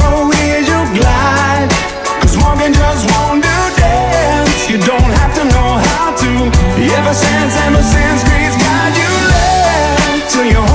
road is you glide. Cause walking just won't